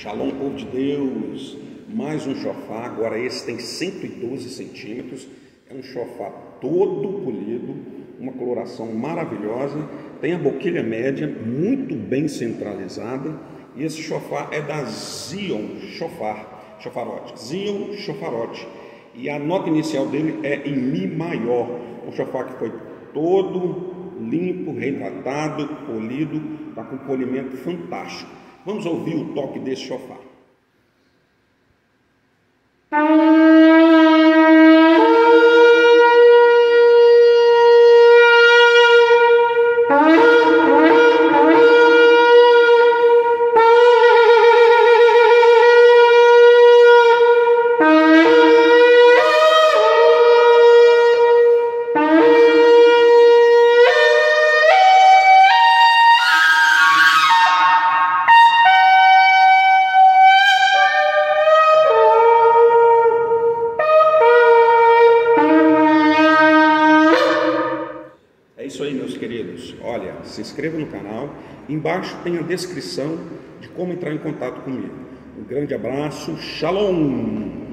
Shalom, povo de Deus. Mais um chofá. Agora esse tem 112 centímetros. É um chofá todo polido, uma coloração maravilhosa. Tem a boquilha média muito bem centralizada. E esse chofá é da Zion Chofar, chofarote. Zion Chofarote. E a nota inicial dele é em Mi maior. Um chofá que foi todo limpo, reitratado, polido, está com um polimento fantástico. Vamos ouvir o toque desse chofar. Isso aí, meus queridos. Olha, se inscreva no canal. Embaixo tem a descrição de como entrar em contato comigo. Um grande abraço. Shalom!